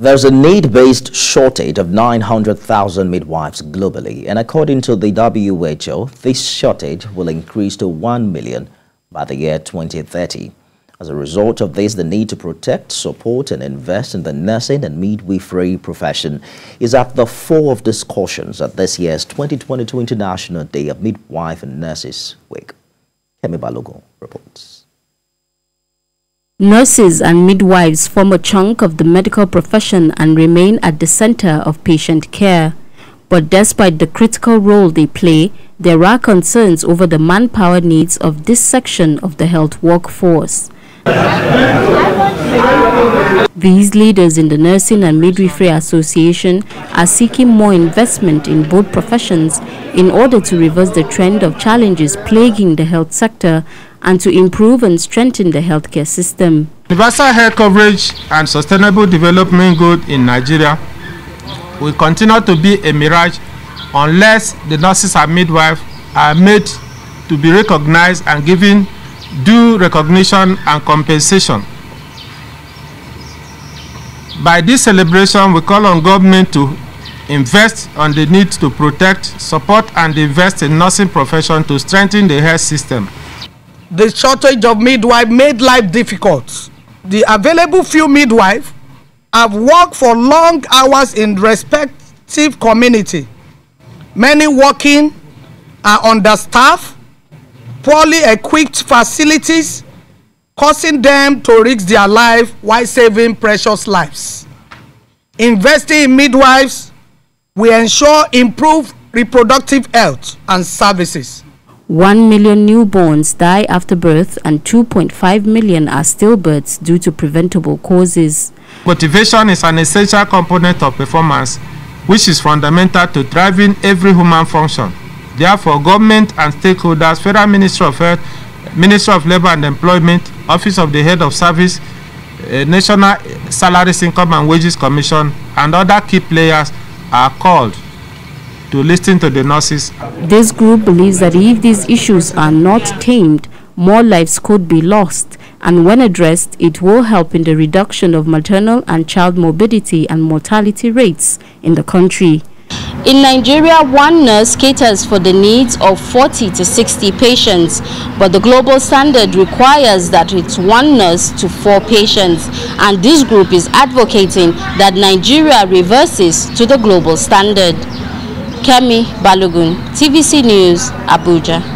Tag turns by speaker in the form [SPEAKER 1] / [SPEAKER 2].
[SPEAKER 1] There's a need-based shortage of 900,000 midwives globally, and according to the WHO, this shortage will increase to 1 million by the year 2030. As a result of this, the need to protect, support, and invest in the nursing and midwifery profession is at the fore of discussions at this year's 2022 International Day of Midwife and Nurses Week. Kemi Balogun reports.
[SPEAKER 2] Nurses and midwives form a chunk of the medical profession and remain at the center of patient care. But despite the critical role they play, there are concerns over the manpower needs of this section of the health workforce. These leaders in the Nursing and Midwifery Association are seeking more investment in both professions in order to reverse the trend of challenges plaguing the health sector and to improve and strengthen the healthcare system.
[SPEAKER 3] Universal health coverage and sustainable development goal in Nigeria will continue to be a mirage unless the nurses and midwives are made to be recognized and given due recognition and compensation. By this celebration, we call on government to invest on the need to protect, support and invest in nursing profession to strengthen the health system
[SPEAKER 4] the shortage of midwife made life difficult. The available few midwives have worked for long hours in respective community. Many working are understaffed, poorly equipped facilities, causing them to risk their life while saving precious lives. Investing in midwives will ensure improved reproductive health and services.
[SPEAKER 2] 1 million newborns die after birth and 2.5 million are stillbirths due to preventable causes.
[SPEAKER 3] Motivation is an essential component of performance which is fundamental to driving every human function. Therefore, government and stakeholders, Federal Ministry of Health, Ministry of Labour and Employment, Office of the Head of Service, uh, National Salaries, Income and Wages Commission, and other key players are called to listen to the nurses.
[SPEAKER 2] This group believes that if these issues are not tamed, more lives could be lost and when addressed, it will help in the reduction of maternal and child morbidity and mortality rates in the country.
[SPEAKER 5] In Nigeria, one nurse caters for the needs of 40 to 60 patients, but the global standard requires that it's one nurse to four patients, and this group is advocating that Nigeria reverses to the global standard. Kemi Balogun, TVC News, Abuja.